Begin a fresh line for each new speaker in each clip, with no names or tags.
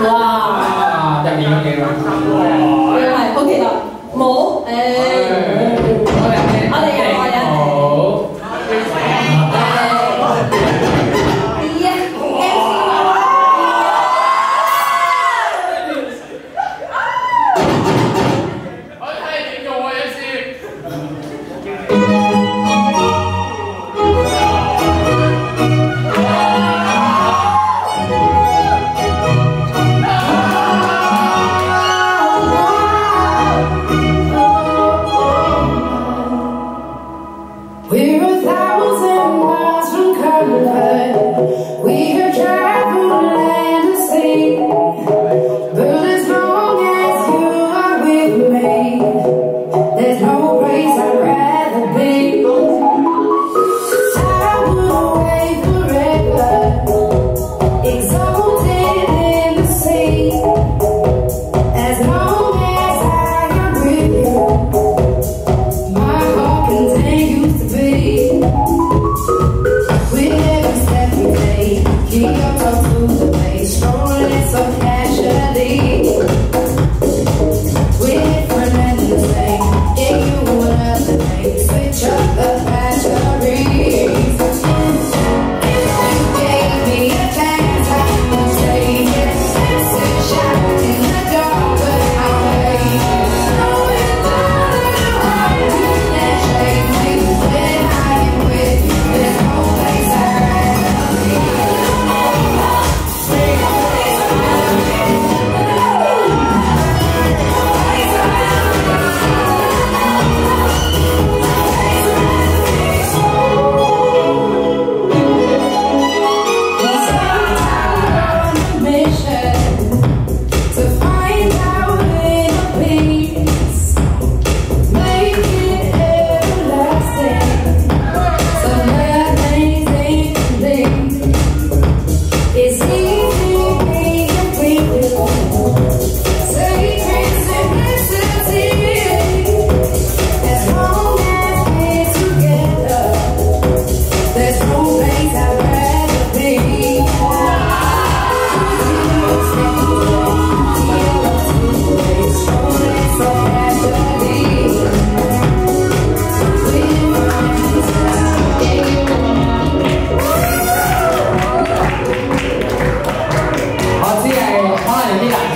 哇！入面有嘢啊！係，OK 啦，冇，誒。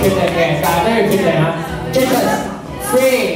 ่ได้ไม่ได้ครับเจ็ดสี่